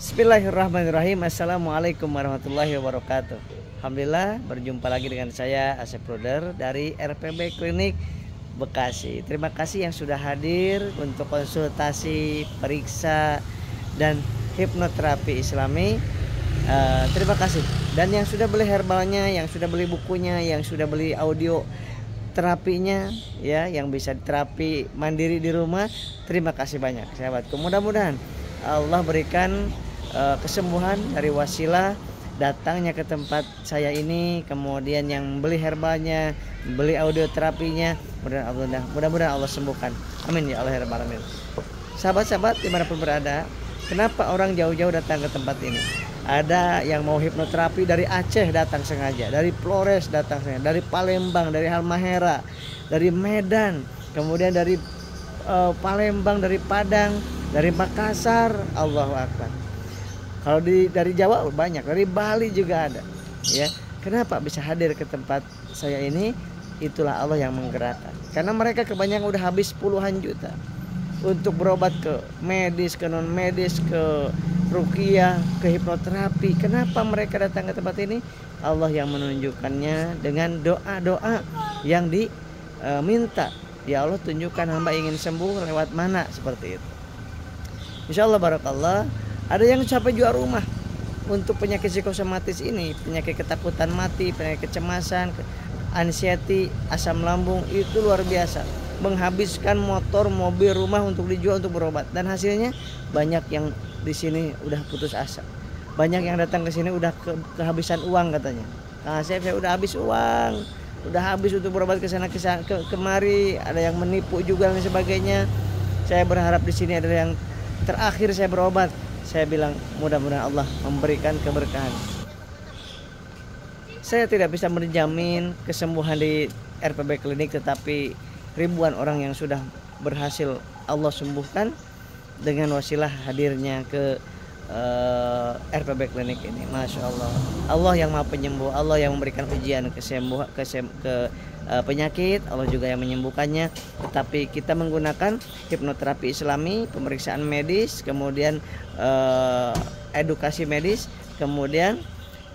Bismillahirrahmanirrahim. Assalamualaikum warahmatullahi wabarakatuh. Alhamdulillah berjumpa lagi dengan saya Asep Ruder dari RPB Klinik Bekasi. Terima kasih yang sudah hadir untuk konsultasi, periksa, dan hipnoterapi islami. Uh, Terima kasih. Dan yang sudah beli herbalnya, yang sudah beli bukunya, yang sudah beli audio terapinya ya yang bisa terapi mandiri di rumah terima kasih banyak sahabatku. Mudah-mudahan Allah berikan uh, kesembuhan dari wasilah datangnya ke tempat saya ini kemudian yang beli herbalnya beli audio terapinya mudah-mudahan mudah-mudahan Allah sembuhkan. Amin ya Allah ya alamin. Sahabat-sahabat di mana pun berada kenapa orang jauh-jauh datang ke tempat ini? Ada yang mau hipnoterapi dari Aceh datang sengaja dari Flores datang sengaja dari Palembang dari Halmahera dari Medan kemudian dari uh, Palembang dari Padang dari Makassar. Allahu Akbar kalau di dari Jawa banyak, dari Bali juga ada. Ya, kenapa bisa hadir ke tempat saya ini? Itulah Allah yang menggerakkan. Karena mereka kebanyakan udah habis puluhan juta untuk berobat ke medis, ke non medis, ke rukiah, ke hipnoterapi. Kenapa mereka datang ke tempat ini? Allah yang menunjukkannya dengan doa-doa yang diminta. Ya Allah tunjukkan hamba ingin sembuh lewat mana seperti itu. Insya Allah barakallah ada yang sampai jual rumah untuk penyakit psikosomatis ini, penyakit ketakutan mati, penyakit kecemasan, anxiety, asam lambung itu luar biasa. Menghabiskan motor, mobil, rumah untuk dijual untuk berobat dan hasilnya banyak yang di sini udah putus asa. Banyak yang datang ke sini udah ke, kehabisan uang katanya. Kang Asep saya udah habis uang, udah habis untuk berobat ke sana ke kemari, ada yang menipu juga dan sebagainya. Saya berharap di sini ada yang terakhir saya berobat saya bilang mudah-mudahan Allah memberikan keberkahan. Saya tidak bisa menjamin kesembuhan di RPB Klinik tetapi ribuan orang yang sudah berhasil Allah sembuhkan dengan wasilah hadirnya ke uh, eh, RPB Klinik ini Masya Allah. Allah yang maha penyembuh Allah yang memberikan ujian kesembuh kesem, ke uh, penyakit Allah juga yang menyembuhkannya. Tetapi kita menggunakan hipnoterapi islami pemeriksaan medis kemudian uh, edukasi medis kemudian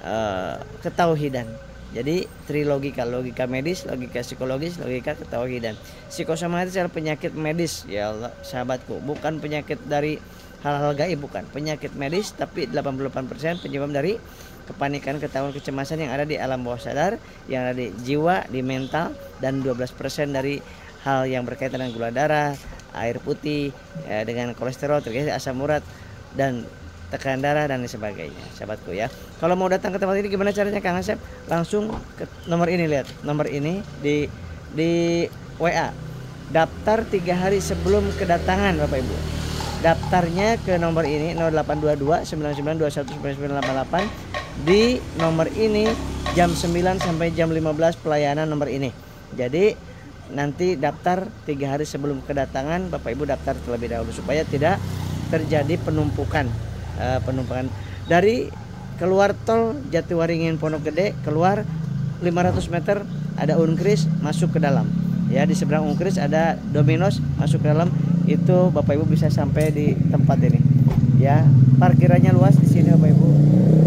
uh, ketauhidan. Jadi trilogika logika medis logika psikologis logika ketauhidan. Psikosomatis adalah penyakit medis. Ya Allah sahabatku bukan penyakit dari hal-hal gaib bukan? Penyakit medis tapi 88% penyebab dari kepanikan, ketakutan, kecemasan yang ada di alam bawah sadar, yang ada di jiwa, di mental, dan 12% dari hal yang berkaitan dengan gula darah, air putih, ya, dengan kolesterol, terkait asam urat, dan tekanan darah dan sebagainya. Sahabatku ya. Kalau mau datang ke tempat ini gimana caranya Kang Asep? Langsung ke nomor ini lihat. Nomor ini di di WA daftar tiga hari sebelum kedatangan Bapak Ibu daftarnya ke nomor ini 0822 9921 di nomor ini jam 9 sampai jam 15 pelayanan nomor ini. Jadi nanti daftar tiga hari sebelum kedatangan Bapak Ibu daftar terlebih dahulu supaya tidak terjadi penumpukan uh, penumpukan dari keluar tol Jatiwaringin Pondok Gede keluar 500 meter ada Unkris masuk ke dalam ya di seberang Unkris ada Domino's masuk ke dalam. Itu Bapak Ibu bisa sampai di tempat ini. Ya parkirannya luas di sini Bapak Ibu.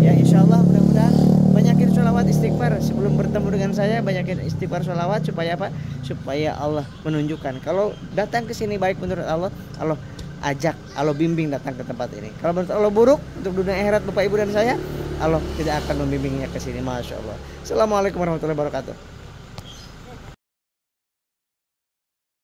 Ya insya Allah mudah-mudahan banyakin sholawat istighfar. Sebelum bertemu dengan saya banyakin istighfar sholawat supaya apa? Supaya Allah menunjukkan. Kalau datang ke sini baik menurut Allah Allah ajak Allah bimbing datang ke tempat ini. Kalau menurut Allah buruk untuk dunia akhirat Bapak Ibu dan saya Allah tidak akan membimbingnya ke sini. Masya Allah. Assalamualaikum warahmatullahi wabarakatuh